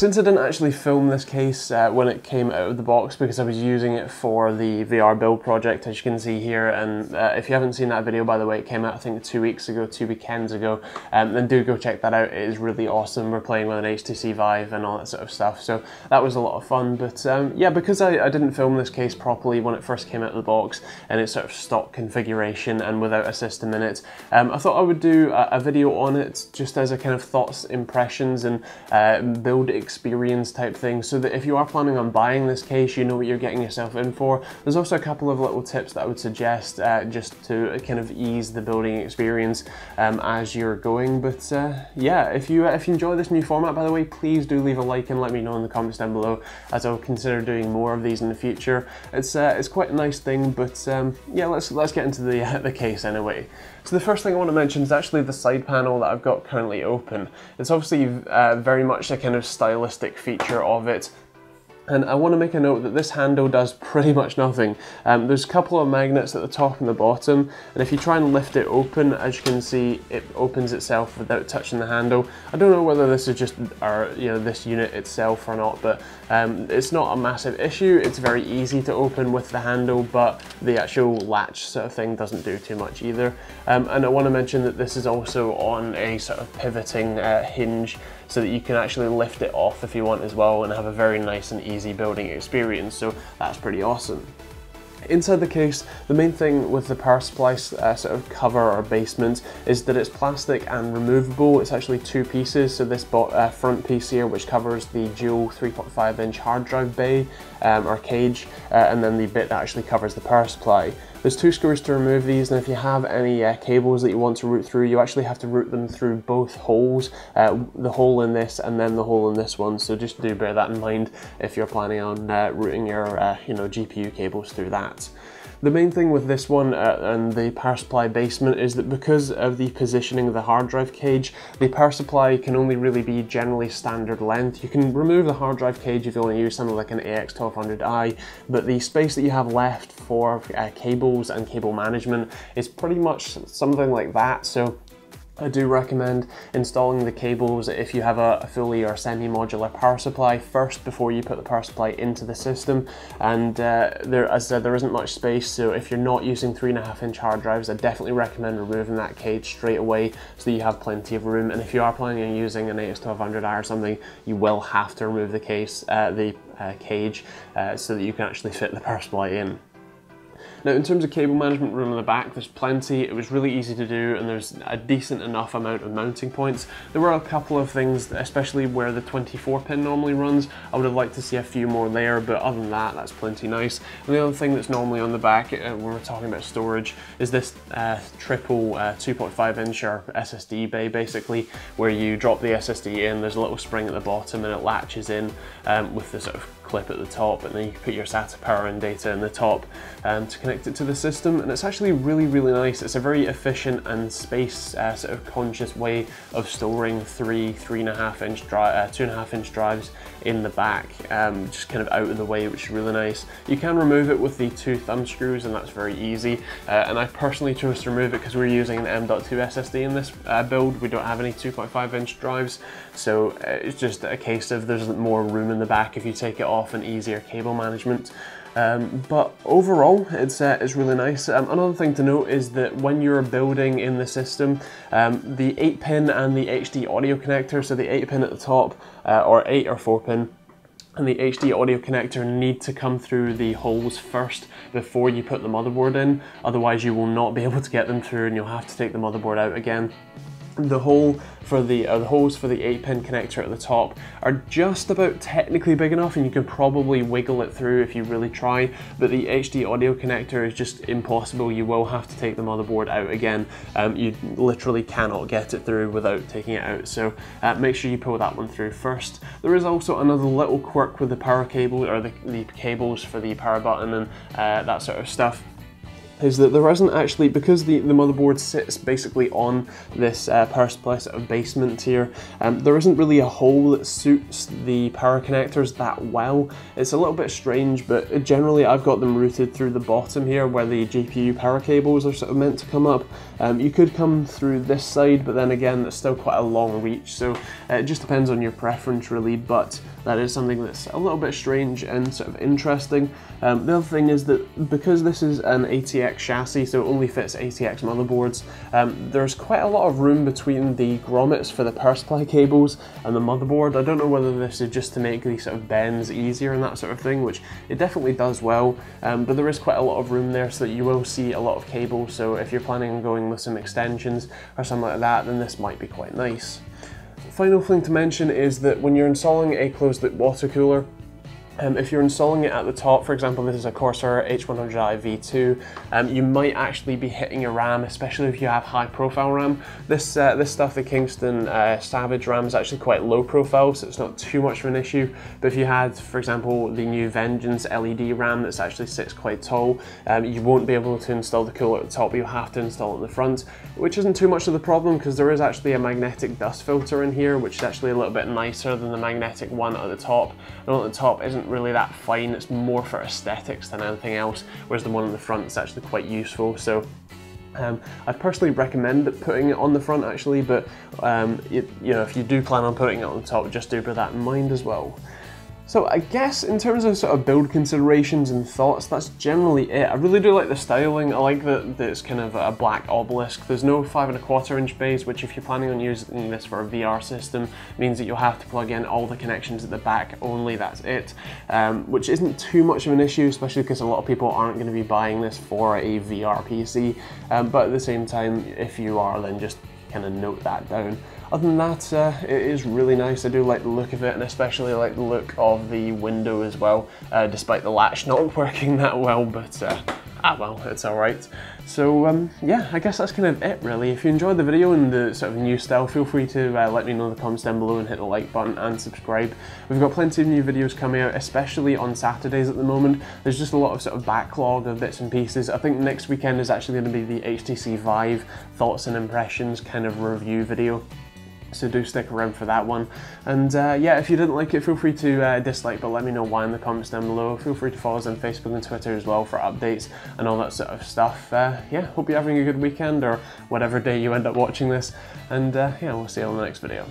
Since I didn't actually film this case uh, when it came out of the box because I was using it for the VR build project as you can see here and uh, if you haven't seen that video by the way it came out I think two weeks ago, two weekends ago um, then do go check that out, it is really awesome. We're playing with an HTC Vive and all that sort of stuff so that was a lot of fun but um, yeah because I, I, didn't film this case properly when it first came out of the box and it's sort of stock configuration and without a system in it um, I thought I would do a, a, video on it just as a kind of thoughts, impressions and uh, build experience type thing so that if you are planning on buying this case, you know what you're getting yourself in for. There's also a couple of little tips that I would suggest uh, just to kind of ease the building experience um, as you're going. But uh, yeah, if you, if you enjoy this new format, by the way, please do leave a like and let me know in the comments down below as I'll consider doing more of these in the future. It's, uh, it's quite a nice thing, but um, yeah, let's, let's get into the, the case anyway. So the first thing I want to mention is actually the side panel that I've got currently open. It's obviously uh, very much a kind of stylistic feature of it. And I want to make a note that this handle does pretty much nothing. Um, there's a couple of magnets at the top and the bottom, and if you try and lift it open, as you can see, it opens itself without touching the handle. I don't know whether this is just our, you know, this unit itself or not, but um, it's not a massive issue. It's very easy to open with the handle, but the actual latch sort of thing doesn't do too much either. Um, and I want to mention that this is also on a sort of pivoting uh, hinge so that you can actually lift it off if you want as well and have a very nice and easy building experience. So that's pretty awesome. Inside the case, the main thing with the power supply uh, sort of cover or basement is that it's plastic and removable. It's actually two pieces. So this uh, front piece here, which covers the dual 3.5 inch hard drive bay um, or cage, uh, and then the bit that actually covers the power supply. There's two screws to remove these, and if you have any uh, cables that you want to route through, you actually have to route them through both holes, uh, the hole in this and then the hole in this one. So just do bear that in mind if you're planning on uh, routing your uh, you know GPU cables through that. The main thing with this one uh, and the power supply basement is that because of the positioning of the hard drive cage, the power supply can only really be generally standard length. You can remove the hard drive cage if you want to use something like an AX1200i, but the space that you have left for uh, cables and cable management is pretty much something like that. So I do recommend installing the cables if you have a, fully or semi-modular power supply first before you put the power supply into the system. And uh, there, as I said, there isn't much space, so if you're not using three and a half inch hard drives, I definitely recommend removing that cage straight away so that you have plenty of room. And if you are planning on using an AX1200i or something, you will have to remove the case, uh, the uh, cage, uh, so that you can actually fit the power supply in. Now in terms of cable management room in the back, there's plenty, it was really easy to do and there's a decent enough amount of mounting points. There were a couple of things, especially where the 24 pin normally runs, I would have liked to see a few more there, but other than that, that's plenty nice. And the other thing that's normally on the back, uh, when we're talking about storage, is this uh, triple uh, 2.5 inch or SSD bay basically, where you drop the SSD in, there's a little spring at the bottom and it latches in um, with the sort of clip at the top and then you can put your SATA power and data in the top um, to connect it to the system and it's actually really really nice. It's a very efficient and space uh, sort of conscious way of storing three, three and a half inch drive, uh, two and a half inch drives in the back, um, just kind of out of the way which is really nice. You can remove it with the two thumb screws and that's very easy uh, and I personally chose to remove it because we're using an M.2 SSD in this uh, build. We don't have any 2.5 inch drives so uh, it's just a case of there's more room in the back if you take it off off and easier cable management. Um, but overall, it's, uh, it's really nice. Um, another thing to note is that when you're building in the system, um, the 8 pin and the HD audio connector, so the 8 pin at the top, uh, or 8 or 4 pin, and the HD audio connector need to come through the holes first before you put the motherboard in, otherwise you will not be able to get them through and you'll have to take the motherboard out again. The hole for the, uh, the holes for the 8 pin connector at the top are just about technically big enough and you can probably wiggle it through if you really try, but the HD audio connector is just impossible. You will have to take the motherboard out again. Um, you literally cannot get it through without taking it out, so uh, make sure you pull that one through first. There is also another little quirk with the power cable or the, the cables for the power button and uh, that sort of stuff is that there isn't actually, because the, the motherboard sits basically on this uh, power supply sort of basement here, um, there isn't really a hole that suits the power connectors that well. It's a little bit strange, but generally I've got them routed through the bottom here where the GPU power cables are sort of meant to come up. Um, you could come through this side, but then again, that's still quite a long reach, so uh, it just depends on your preference really, but that is something that's a little bit strange and sort of interesting. Um, the other thing is that because this is an ATX chassis, so it only fits ATX motherboards, um, there's quite a lot of room between the grommets for the power supply cables and the motherboard. I don't know whether this is just to make these sort of bends easier and that sort of thing, which it definitely does well, um, but there is quite a lot of room there so that you will see a lot of cables, so if you're planning on going with some extensions or something like that, then this might be quite nice. Final thing to mention is that when you're installing a closed loop water cooler, um, if you're installing it at the top, for example, this is a Corsair H100i V2, um, you might actually be hitting your RAM, especially if you have high profile RAM. This uh, this stuff, the Kingston uh, Savage RAM is actually quite low profile, so it's not too much of an issue. But if you had, for example, the new Vengeance LED RAM that actually sits quite tall, um, you won't be able to install the cooler at the top, you'll have to install it in the front, which isn't too much of the problem because there is actually a magnetic dust filter in here, which is actually a little bit nicer than the magnetic one at the top. And at the top isn't really that fine, it's more for aesthetics than anything else, whereas the one on the front is actually quite useful. So um, I personally recommend putting it on the front actually, but um, you, you know if you do plan on putting it on the top, just do bear that in mind as well. So I guess in terms of sort of build considerations and thoughts, that's generally it. I really do like the styling. I like that, that it's kind of a black obelisk. There's no five and a quarter inch base, which if you're planning on using this for a VR system, means that you'll have to plug in all the connections at the back only, that's it. Um, which isn't too much of an issue, especially because a lot of people aren't going to be buying this for a VR PC. Um, but at the same time, if you are, then just kind of note that down. Other than that, uh, it is really nice. I do like the look of it and especially like the look of the window as well, uh, despite the latch not working that well, but uh, ah well, it's alright. So um, yeah, I guess that's kind of it really. If you enjoyed the video and the sort of new style, feel free to uh, let me know in the comments down below and hit the like button and subscribe. We've got plenty of new videos coming out, especially on Saturdays at the moment. There's just a lot of sort of backlog of bits and pieces. I think next weekend is actually going to be the HTC Vive thoughts and impressions kind of review video so do stick around for that one. And uh, yeah, if you didn't like it, feel free to uh, dislike, but let me know why in the comments down below. Feel free to follow us on Facebook and Twitter as well for updates and all that sort of stuff. Uh, yeah, hope you're having a good weekend or whatever day you end up watching this. And uh, yeah, we'll see you on the next video.